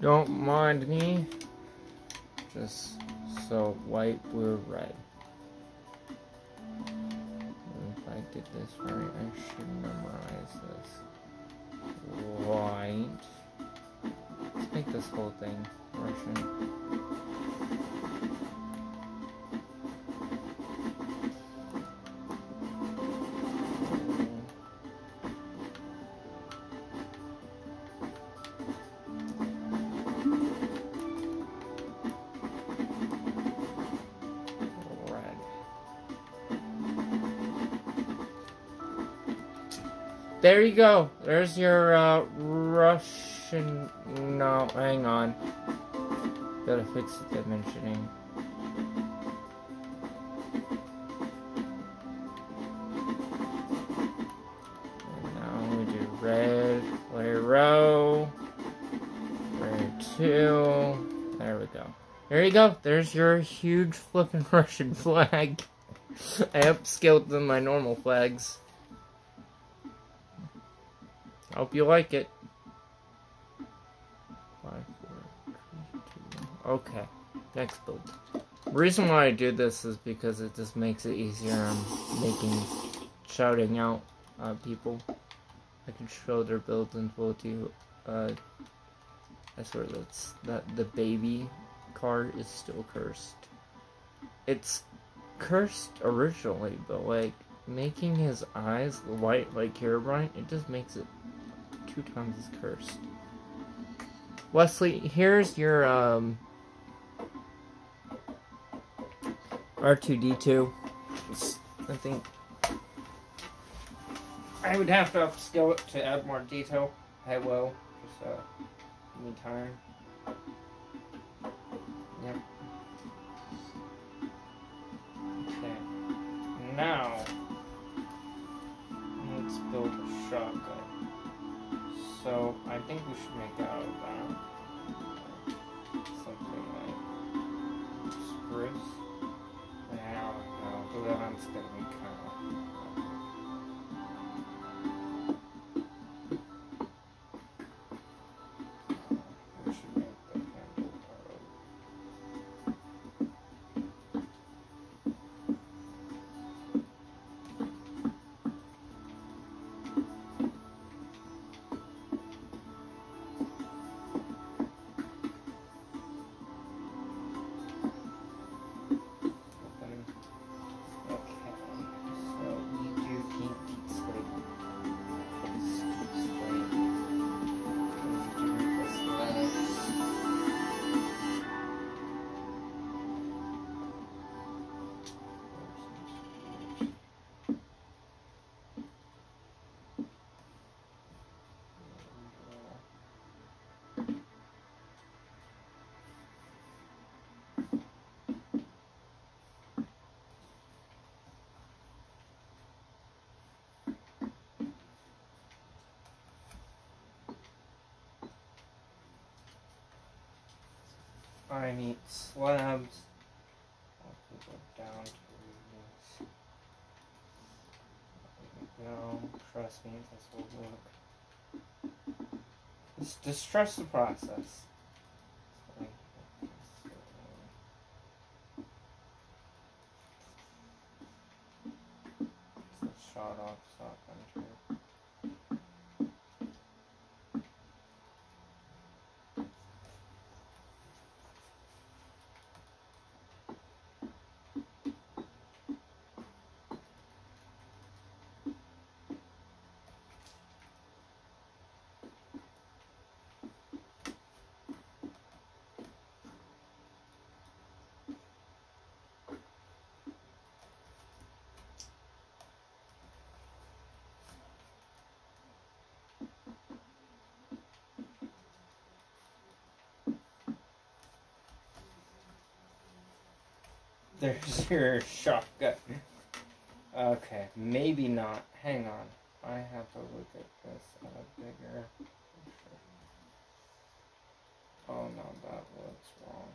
Don't mind me. Just so white, blue, red. If I did this right, I should memorize this. White. Let's make this whole thing Russian. There you go. There's your uh, Russian. No, hang on. Gotta fix the dimensioning. And now we do red, layer row, layer two. There we go. There you go. There's your huge flippin' Russian flag. I upscaled than my normal flags. Hope you like it. Okay, next build. The reason why I do this is because it just makes it easier on making, shouting out uh, people. I can show their builds in full to you. Uh, I swear that's that the baby card is still cursed. It's cursed originally, but like making his eyes white like Herobrine, it just makes it two times as cursed. Wesley, here's your um R2D2. I think I would have to upscale it to add more detail. I will. Just uh time. Think we should make that I need slabs. Down to go. Trust me, this will work. Just, trust the process. Like, so, It's a shot off shotgun too. There's your shotgun. Okay, maybe not. Hang on. I have to look at this a bigger. Oh no, that looks wrong.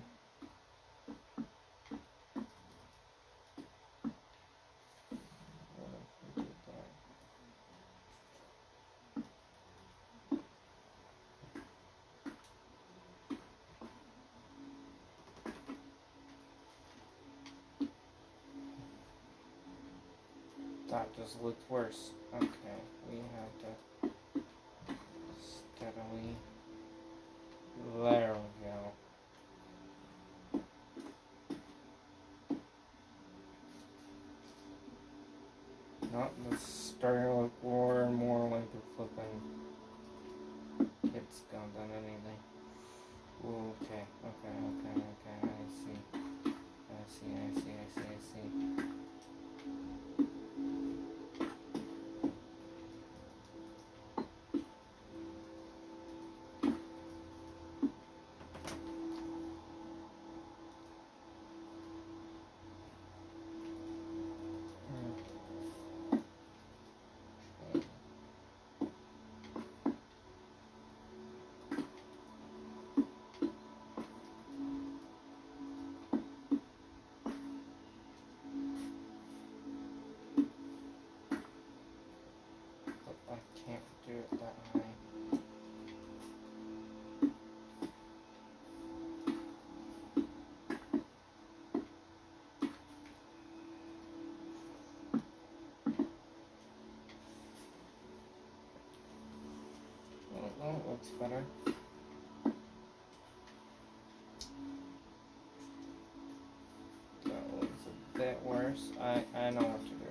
That just looked worse. Okay, we have to steadily. There do it that that looks better. That looks a bit worse. I, I know what to do.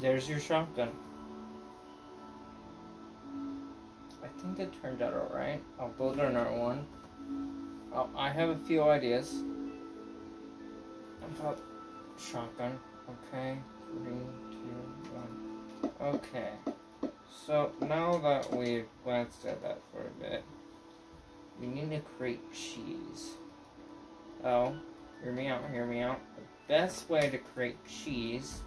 There's your shotgun. I think it turned out alright. Oh, I'll build another one. Oh, I have a few ideas about shotgun. Okay, three, two, one. Okay, so now that we've glanced at that for a bit, we need to create cheese. Oh, hear me out, hear me out. The best way to create cheese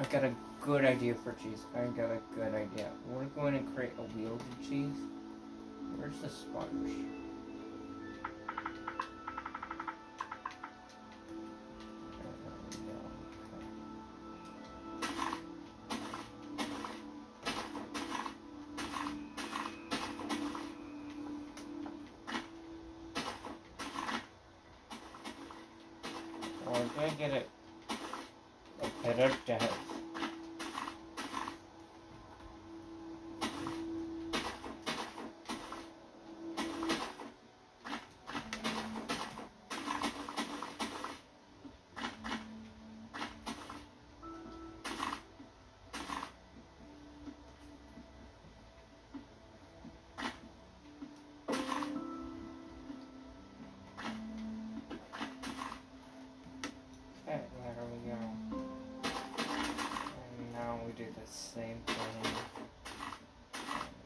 I got a good idea for cheese. I got a good idea. We're going to create a wheeled cheese. Where's the sponge? Gonna get it better depth. Okay, same thing on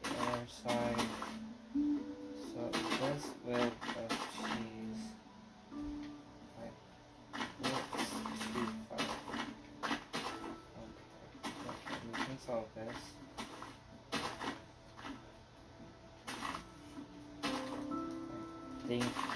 the other side. So this width of cheese like looks too far. Okay, okay, we can solve this. I think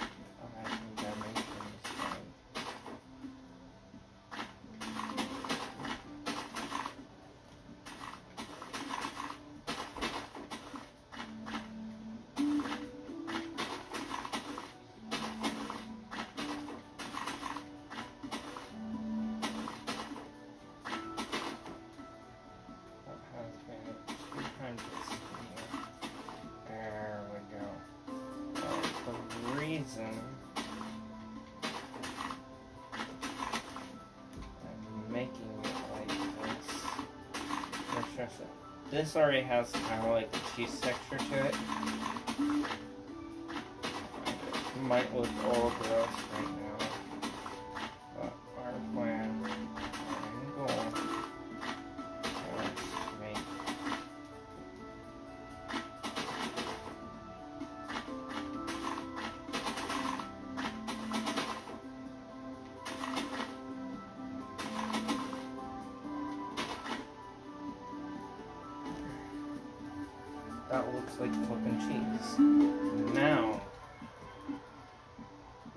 the I'm making it like this, stress it. This already has kind of like a cheese texture to it. It might look all gross right that looks like fucking cheese. Now,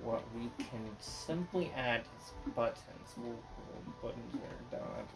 what we can simply add is buttons. We'll, buttons are down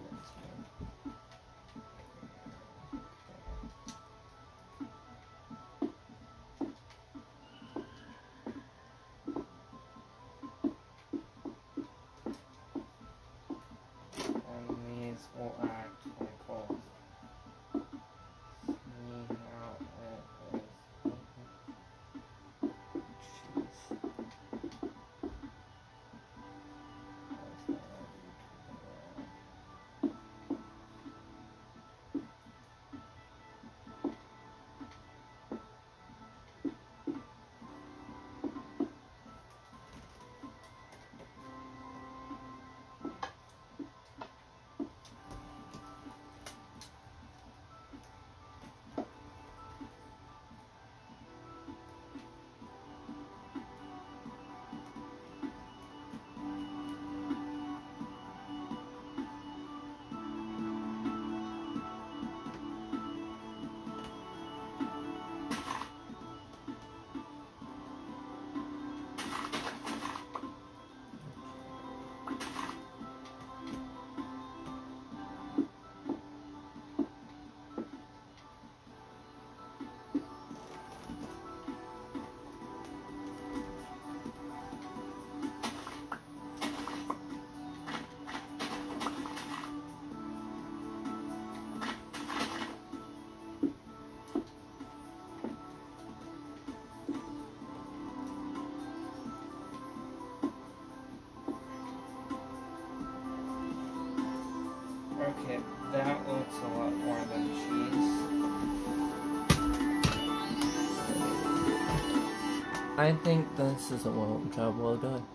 I think this is a well job well done.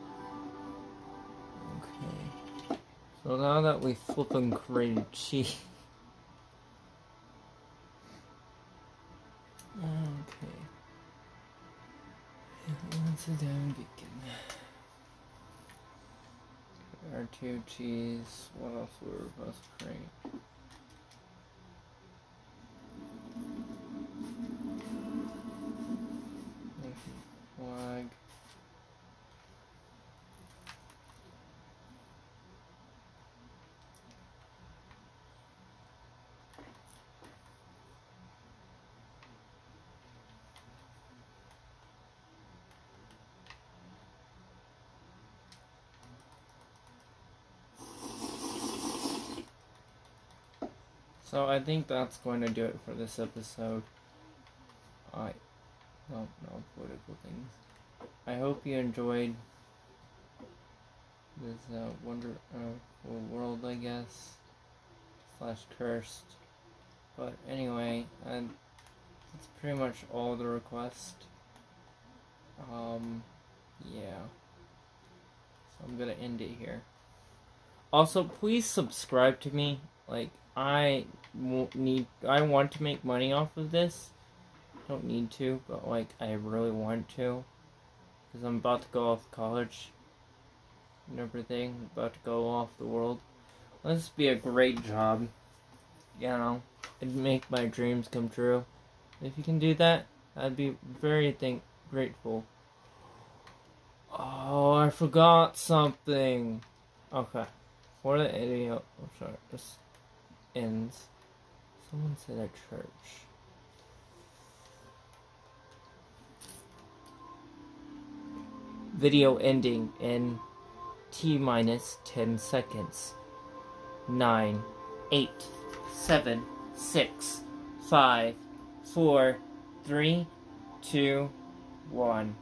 Okay. So now that we flipping created cheese. Okay. Once again begin. R2 cheese. What else were we supposed to create? Nation flag. So I think that's going to do it for this episode. I no political things. I hope you enjoyed this uh, wonderful world, I guess slash cursed. But anyway, and that's pretty much all the request. Um, yeah. So I'm gonna end it here. Also, please subscribe to me. Like, I need. I want to make money off of this. Don't need to, but like, I really want to, because I'm about to go off college and everything. About to go off the world. Let this be a great job. You know, it'd make my dreams come true. If you can do that, I'd be very thank grateful. Oh, I forgot something. Okay. For the video, oh, sorry, ends. Someone said at church. Video ending in T minus 10 seconds. 9, 8, 7, 6, 5, 4, 3, 2, 1.